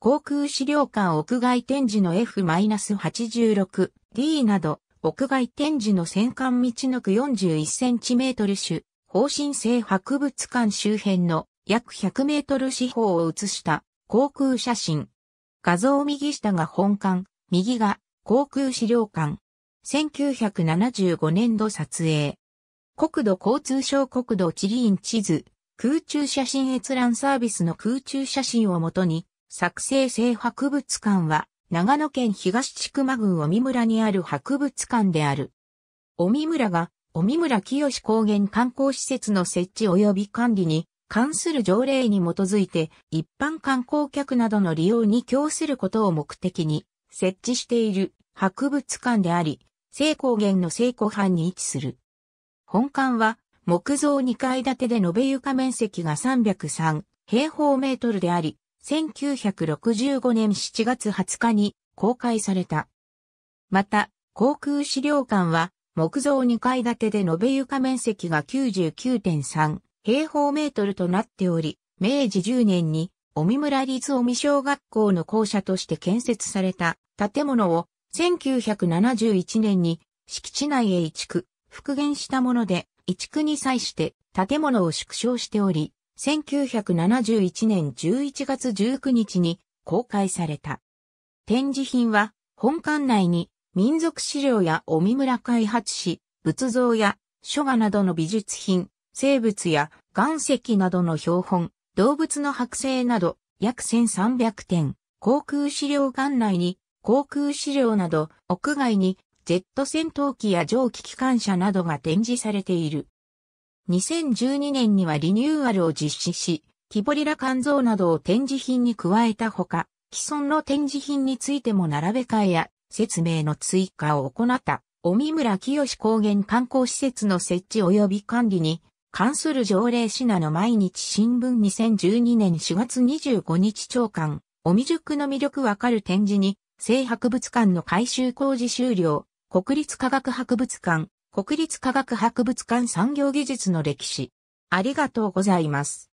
航空資料館屋外展示の F-86D など、屋外展示の戦艦道のく 41cm 種、方針性博物館周辺の約100メートル四方を写した航空写真。画像右下が本館、右が航空資料館。1975年度撮影。国土交通省国土地理院地図、空中写真閲覧サービスの空中写真をもとに、作成性博物館は、長野県東千曲郡尾見村にある博物館である。尾見村が、尾見村清高原観光施設の設置及び管理に関する条例に基づいて一般観光客などの利用に供することを目的に設置している博物館であり、西高原の西湖畔に位置する。本館は木造2階建てで延べ床面積が303平方メートルであり、1965年7月20日に公開された。また、航空資料館は木造2階建てで延べ床面積が99.3平方メートルとなっており、明治10年に、尾見村立尾見小学校の校舎として建設された建物を1971年に敷地内へ移築、復元したもので、移築に際して建物を縮小しており、1971年11月19日に公開された。展示品は本館内に民族資料や尾見村開発史、仏像や書画などの美術品、生物や岩石などの標本、動物の剥製など約1300点、航空資料館内に航空資料など屋外にジェット戦闘機や蒸気機関車などが展示されている。2012年にはリニューアルを実施し、木彫りら肝臓などを展示品に加えたほか、既存の展示品についても並べ替えや説明の追加を行った、尾見村清高原観光施設の設置及び管理に関する条例品の毎日新聞2012年4月25日長官、尾見塾の魅力わかる展示に、聖博物館の改修工事終了、国立科学博物館、国立科学博物館産業技術の歴史。ありがとうございます。